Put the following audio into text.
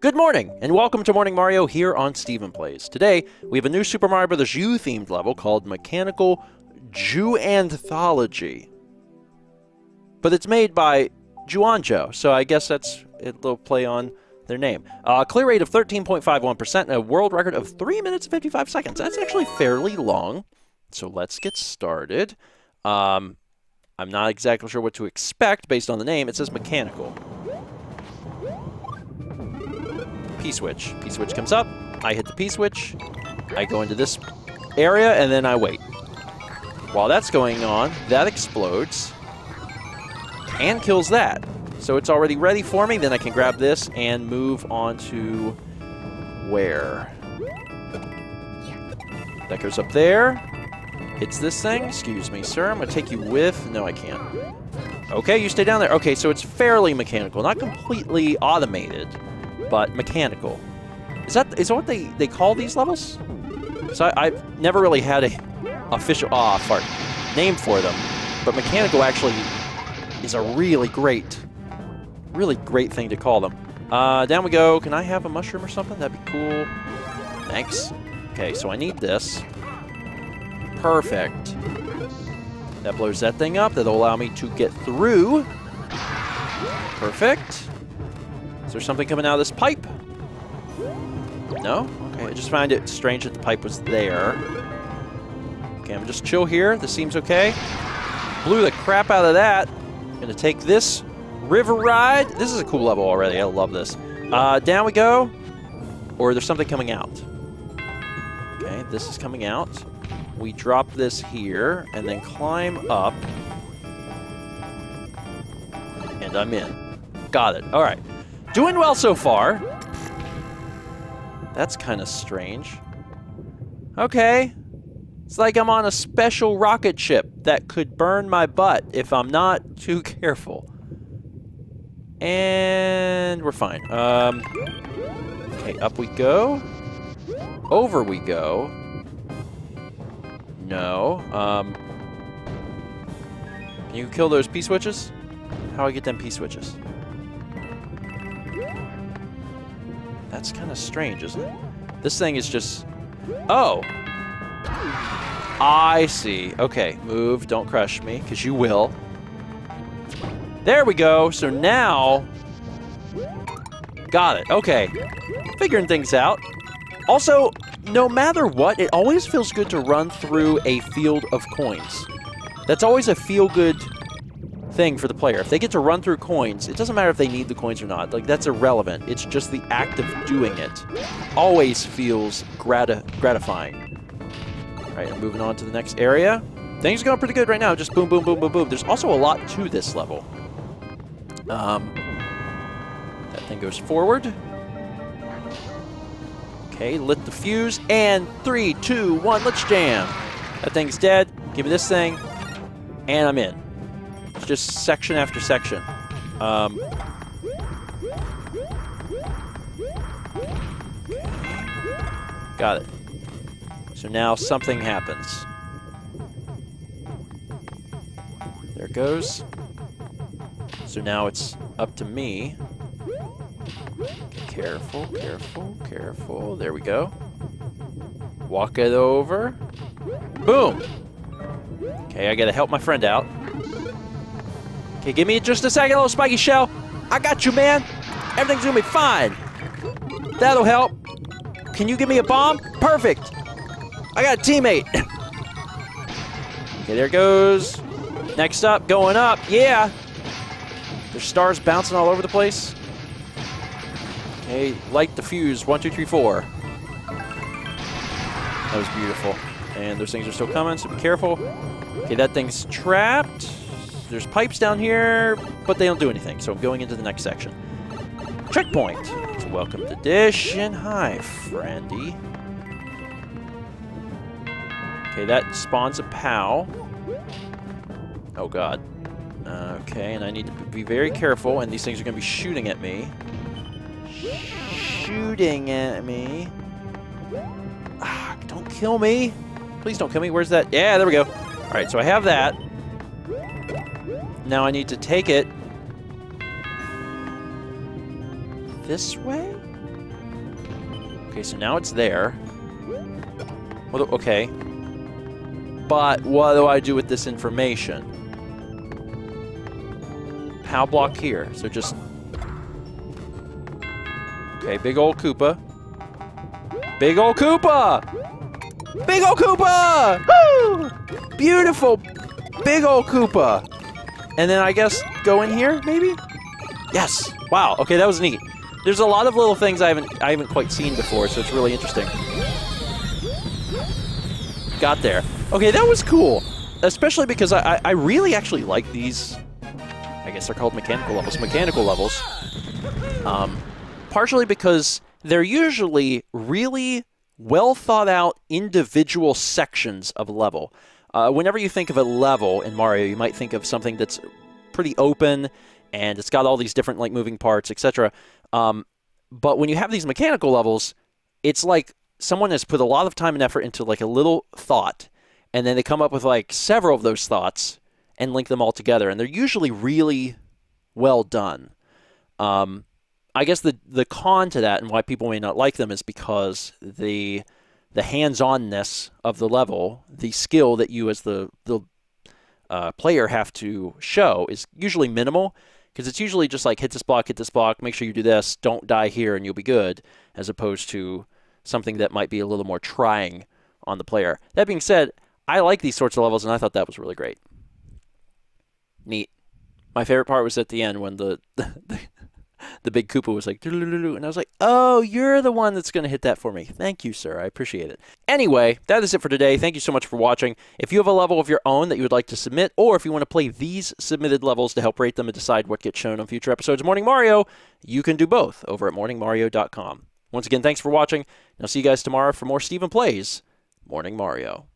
Good morning, and welcome to Morning Mario here on Stephen Plays. Today, we have a new Super Mario Bros. U-themed level called Mechanical JuAndthology. But it's made by Juanjo, so I guess that's a little play on their name. Uh, clear rate of 13.51% and a world record of 3 minutes and 55 seconds. That's actually fairly long, so let's get started. Um, I'm not exactly sure what to expect based on the name. It says Mechanical. P-switch. P-switch comes up. I hit the P-switch. I go into this area, and then I wait. While that's going on, that explodes and kills that. So it's already ready for me. Then I can grab this and move on to where? That goes up there. Hits this thing. Excuse me, sir. I'm to take you with... No, I can't. Okay, you stay down there. Okay, so it's fairly mechanical. Not completely automated but mechanical. Is that is that what they, they call these levels? So I, have never really had a official ah fart name for them, but mechanical actually is a really great, really great thing to call them. Uh, down we go. Can I have a mushroom or something? That'd be cool. Thanks. Okay, so I need this. Perfect. That blows that thing up. That'll allow me to get through. Perfect. Is there something coming out of this pipe? No? Okay, I just find it strange that the pipe was there. Okay, I'm just chill here. This seems okay. Blew the crap out of that. Gonna take this river ride. This is a cool level already. I love this. Uh, down we go. Or there's something coming out. Okay, this is coming out. We drop this here and then climb up. And I'm in. Got it. All right. Doing well so far. That's kind of strange. Okay. It's like I'm on a special rocket ship that could burn my butt if I'm not too careful. And we're fine. Um, okay, up we go. Over we go. No. Um, can you kill those P-switches? How do I get them P-switches? That's kind of strange, isn't it? This thing is just... Oh! I see. Okay, move. Don't crush me, because you will. There we go. So now... Got it. Okay. Figuring things out. Also, no matter what, it always feels good to run through a field of coins. That's always a feel-good thing for the player. If they get to run through coins, it doesn't matter if they need the coins or not. Like, that's irrelevant. It's just the act of doing it always feels grati gratifying. All right, moving on to the next area. Things are going pretty good right now. Just boom, boom, boom, boom, boom. There's also a lot to this level. Um, that thing goes forward. Okay, lit the fuse. And three, two, one, let's jam. That thing's dead. Give me this thing. And I'm in just section after section. Um, got it. So now something happens. There it goes. So now it's up to me. Careful, careful, careful. There we go. Walk it over. Boom! Okay, I gotta help my friend out. Okay, give me just a second, little spiky shell. I got you, man. Everything's gonna be fine. That'll help. Can you give me a bomb? Perfect. I got a teammate. okay, there goes. Next up, going up. Yeah. There's stars bouncing all over the place. Okay, light the fuse. One, two, three, four. That was beautiful. And those things are still coming, so be careful. Okay, that thing's trapped there's pipes down here, but they don't do anything, so I'm going into the next section. Checkpoint. Welcome to Dish, and hi, friendy. Okay, that spawns a POW. Oh, God. Okay, and I need to be very careful, and these things are going to be shooting at me. Shooting at me. Ah, don't kill me. Please don't kill me. Where's that? Yeah, there we go. All right, so I have that. Now I need to take it this way? Okay, so now it's there. What do- okay. But what do I do with this information? How block here? So just... Okay, big old Koopa. Big old Koopa! Big old Koopa! Woo! Beautiful big old Koopa. And then I guess go in here, maybe? Yes. Wow. Okay, that was neat. There's a lot of little things I haven't I haven't quite seen before, so it's really interesting. Got there. Okay, that was cool. Especially because I, I, I really actually like these. I guess they're called mechanical levels. Mechanical levels. Um, partially because they're usually really well thought out individual sections of level. Uh, whenever you think of a level in Mario, you might think of something that's pretty open and it's got all these different like moving parts, etc. Um, but when you have these mechanical levels, it's like someone has put a lot of time and effort into like a little thought, and then they come up with like several of those thoughts and link them all together, and they're usually really well done. Um, I guess the the con to that and why people may not like them is because the the hands-onness of the level, the skill that you as the the uh, player have to show is usually minimal because it's usually just like hit this block, hit this block, make sure you do this, don't die here, and you'll be good, as opposed to something that might be a little more trying on the player. That being said, I like these sorts of levels, and I thought that was really great. Neat. My favorite part was at the end when the, the, the big Koopa was like, and I was like, oh, you're the one that's going to hit that for me. Thank you, sir. I appreciate it. Anyway, that is it for today. Thank you so much for watching. If you have a level of your own that you would like to submit, or if you want to play these submitted levels to help rate them and decide what gets shown on future episodes of Morning Mario, you can do both over at morningmario.com. Once again, thanks for watching. I'll see you guys tomorrow for more Stephen Plays Morning Mario.